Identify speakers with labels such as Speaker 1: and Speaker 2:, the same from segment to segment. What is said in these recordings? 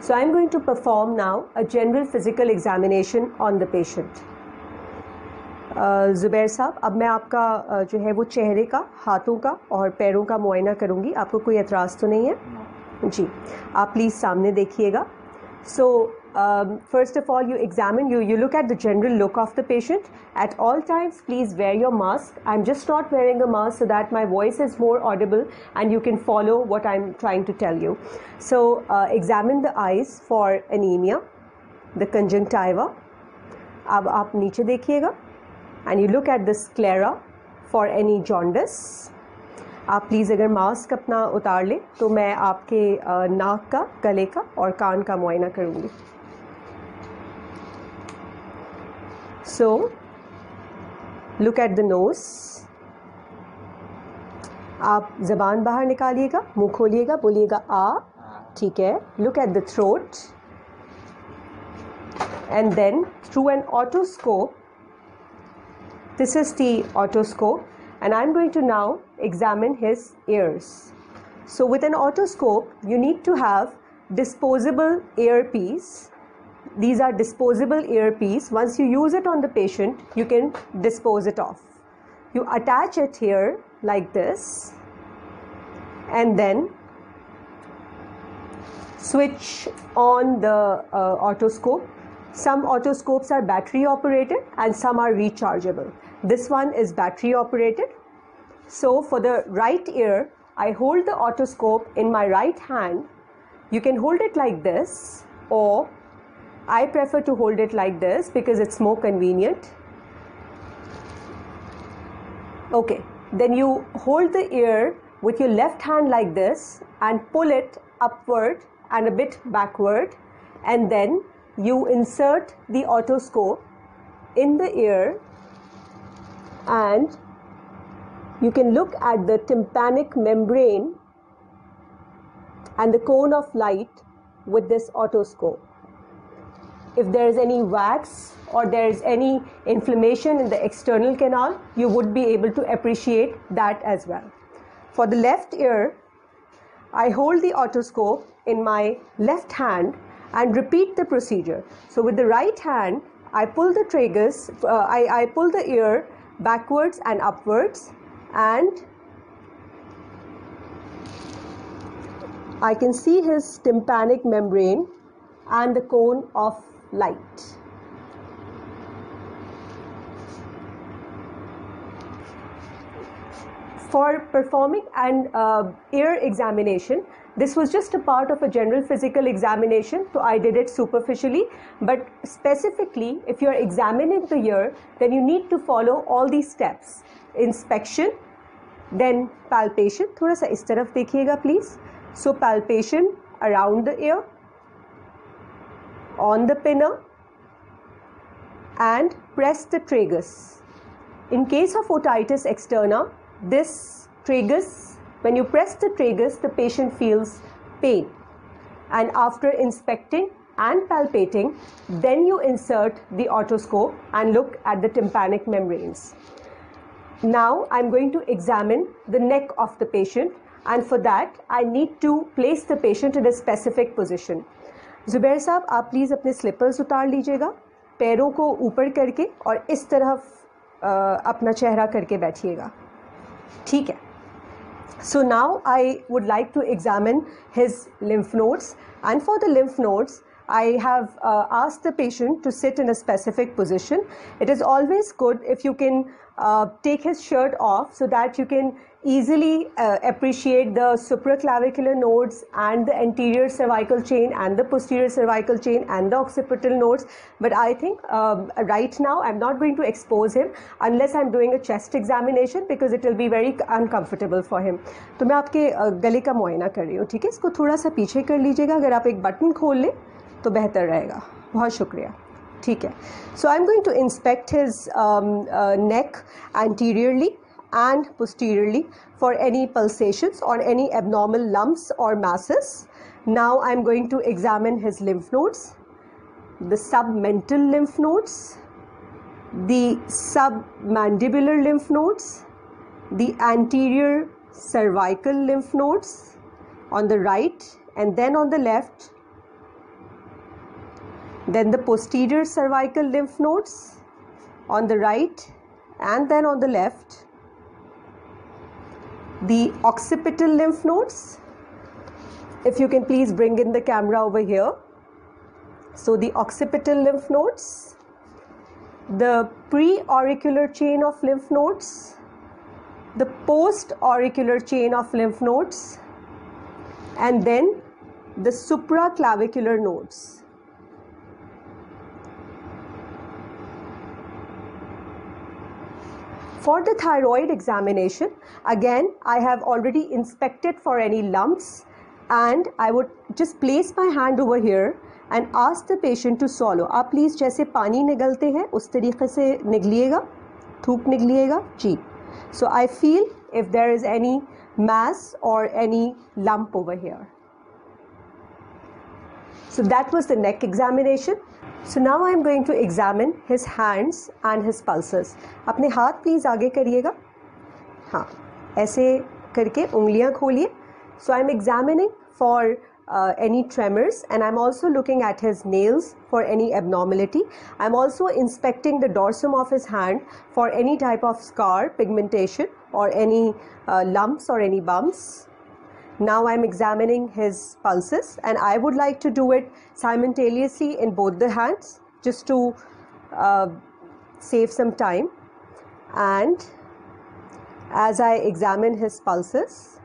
Speaker 1: So I am going to perform now a general physical examination on the patient. Zubair साहब अब मैं आपका uh, जो है वो चेहरे का हाथों का और पैरों का मुआयना करूँगी आपको कोई एतराज़ तो नहीं है जी आप प्लीज़ सामने देखिएगा सो um, first of all you examine you you look at the general look of the patient at all times please wear your mask i'm just not wearing a mask so that my voice is more audible and you can follow what i'm trying to tell you so uh, examine the eyes for anemia the conjunctiva अब आप नीचे देखिएगा and you look at the sclera for any jaundice आप please अगर mask अपना उतार लें तो मैं आपके नाक का गले का और कान का मुआयना करूँगी So, look at the nose. आप ज़बान बाहर निकालिएगा मुंह खोलिएगा बोलिएगा आ ठीक है look at the throat and then through an otoscope this is the otoscope and I'm going to now examine his ears so with an otoscope you need to have disposable earpiece these are disposable earpiece. Once you use it on the patient you can dispose it off. You attach it here like this and then switch on the uh, otoscope. Some otoscopes are battery operated and some are rechargeable. This one is battery operated. So for the right ear I hold the otoscope in my right hand. You can hold it like this or I prefer to hold it like this because it's more convenient. Okay, then you hold the ear with your left hand like this and pull it upward and a bit backward and then you insert the otoscope in the ear and you can look at the tympanic membrane and the cone of light with this otoscope if there is any wax or there is any inflammation in the external canal, you would be able to appreciate that as well. For the left ear, I hold the otoscope in my left hand and repeat the procedure. So with the right hand, I pull the tragus, uh, I, I pull the ear backwards and upwards and I can see his tympanic membrane and the cone of light. For performing an uh, ear examination, this was just a part of a general physical examination, so I did it superficially. But specifically, if you're examining the ear, then you need to follow all these steps inspection, then palpation. थोड़ा सा इस तरफ देखिएगा please. So palpation around the ear, on the pinna and press the tragus. In case of otitis externa, this tragus, when you press the tragus, the patient feels pain. And after inspecting and palpating, then you insert the otoscope and look at the tympanic membranes. Now I'm going to examine the neck of the patient and for that I need to place the patient in a specific position. Zubair साहब आप please अपने slippers उतार लीजिएगा पैरों को ऊपर करके और इस तरफ़ अपना चेहरा करके बैठिएगा ठीक है so now I would like to examine his lymph nodes and for the lymph nodes I have uh, asked the patient to sit in a specific position. It is always good if you can uh, take his shirt off so that you can easily uh, appreciate the supraclavicular nodes and the anterior cervical chain and the posterior cervical chain and the occipital nodes but I think um, right now I'm not going to expose him unless I'm doing a chest examination because it will be very uncomfortable for him तो मैं आपके गले का मुआयना कर रही हूँ ठीक है इसको थोड़ा सा पीछे कर लीजिएगा अगर आप एक बटन खोल लें तो बेहतर रहेगा बहुत शुक्रिया ठीक है so I am going to inspect his neck anteriorly and posteriorly for any pulsations or any abnormal lumps or masses. Now I am going to examine his lymph nodes, the submental lymph nodes, the submandibular lymph nodes, the anterior cervical lymph nodes on the right and then on the left then the posterior cervical lymph nodes on the right and then on the left the occipital lymph nodes. If you can please bring in the camera over here. So the occipital lymph nodes the pre-auricular chain of lymph nodes the post-auricular chain of lymph nodes and then the supraclavicular nodes For the thyroid examination, again, I have already inspected for any lumps and I would just place my hand over here and ask the patient to swallow. आप please जैसे पानी निगलते हैं उस तरीके से निगलिएगा थूक निगलिएगा जी So I feel if there is any mass or any lump over here. So that was the neck examination. So now I am going to examine his hands and his pulses. अपने हाथ please आगे करिएगा हाँ ऐसे करके उंगलियाँ खोलिए So I'm examining for uh, any tremors and I'm also looking at his nails for any abnormality. I'm also inspecting the dorsum of his hand for any type of scar, pigmentation or any uh, lumps or any bumps. Now I'm examining his pulses and I would like to do it simultaneously in both the hands just to uh, save some time. And as I examine his pulses,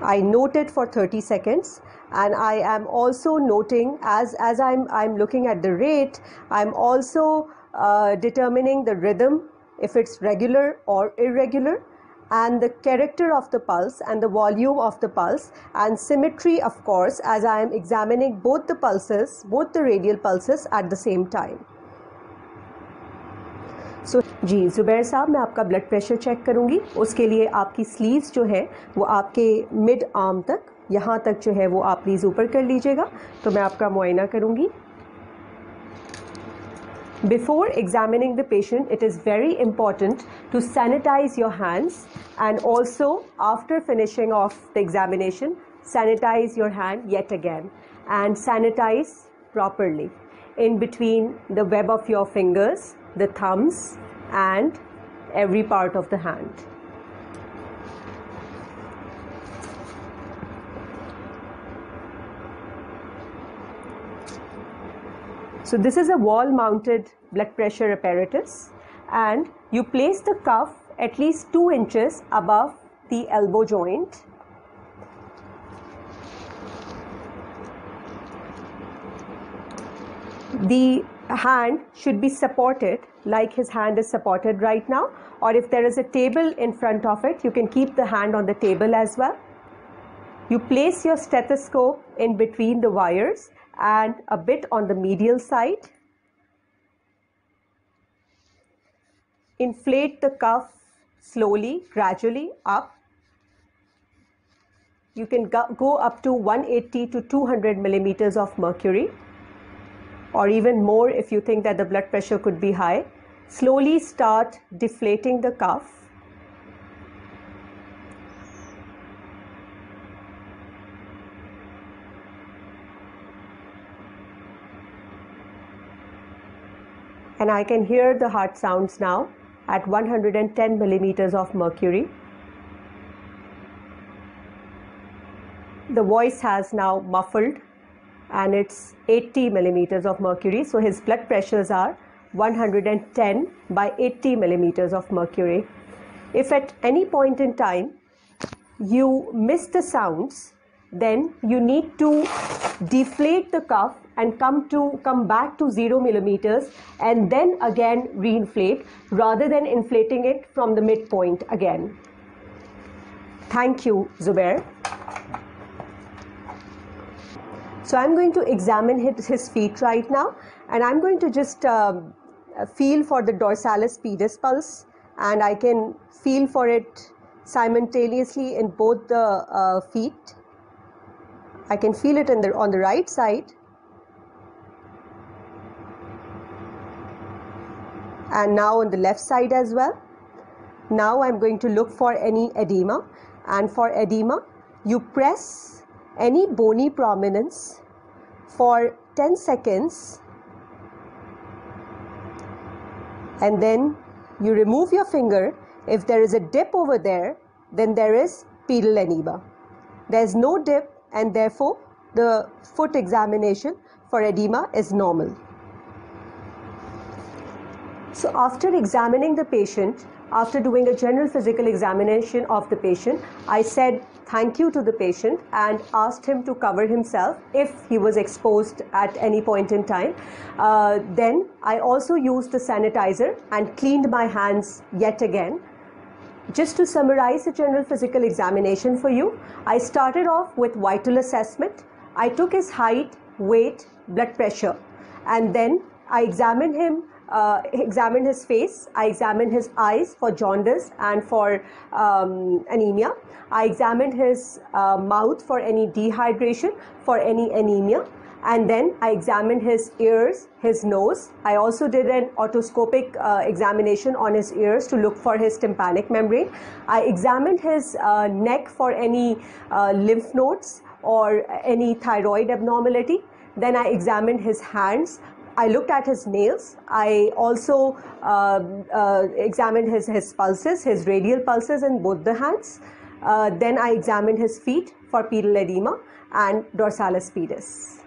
Speaker 1: I note it for 30 seconds and I am also noting as, as I'm, I'm looking at the rate, I'm also uh, determining the rhythm if it's regular or irregular and the character of the pulse and the volume of the pulse and symmetry of course as I am examining both the pulses, both the radial pulses at the same time. So so, जी ज़ुबैर साहब मैं आपका blood pressure check करूँगी उसके लिए आपकी sleeves जो है वो आपके मिड आर्म तक यहाँ तक जो है वो आप प्लीज़ ऊपर कर लीजिएगा तो मैं आपका मुआयना करूँगी Before examining the patient, it is very important to sanitize your hands and also after finishing off the examination, sanitize your hand yet again and sanitize properly in between the web of your fingers, the thumbs and every part of the hand. So this is a wall mounted blood pressure apparatus and you place the cuff at least 2 inches above the elbow joint. The hand should be supported like his hand is supported right now or if there is a table in front of it you can keep the hand on the table as well. You place your stethoscope in between the wires and a bit on the medial side. Inflate the cuff slowly, gradually up. You can go up to 180 to 200 millimeters of mercury or even more if you think that the blood pressure could be high. Slowly start deflating the cuff and I can hear the heart sounds now at 110 millimeters of mercury. The voice has now muffled and it's 80 millimeters of mercury. So his blood pressures are 110 by 80 millimeters of mercury. If at any point in time you miss the sounds, then you need to deflate the cuff and come to come back to 0 millimeters and then again reinflate rather than inflating it from the midpoint again. Thank you, Zubair. So I'm going to examine his, his feet right now and I'm going to just um, feel for the dorsalis pedis pulse and I can feel for it simultaneously in both the uh, feet. I can feel it in the, on the right side and now on the left side as well. Now I'm going to look for any edema and for edema you press any bony prominence for 10 seconds and then you remove your finger. If there is a dip over there, then there is pedal edema. There is no dip and therefore the foot examination for edema is normal. So after examining the patient, after doing a general physical examination of the patient, I said thank you to the patient and asked him to cover himself if he was exposed at any point in time. Uh, then I also used the sanitizer and cleaned my hands yet again. Just to summarize the general physical examination for you, I started off with vital assessment. I took his height, weight, blood pressure, and then I examined him uh, examined his face, I examined his eyes for jaundice and for um, anemia. I examined his uh, mouth for any dehydration, for any anemia. And then I examined his ears, his nose. I also did an otoscopic uh, examination on his ears to look for his tympanic membrane. I examined his uh, neck for any uh, lymph nodes or any thyroid abnormality. Then I examined his hands I looked at his nails. I also uh, uh, examined his, his pulses, his radial pulses in both the hands. Uh, then I examined his feet for pedal edema and dorsalis pedis.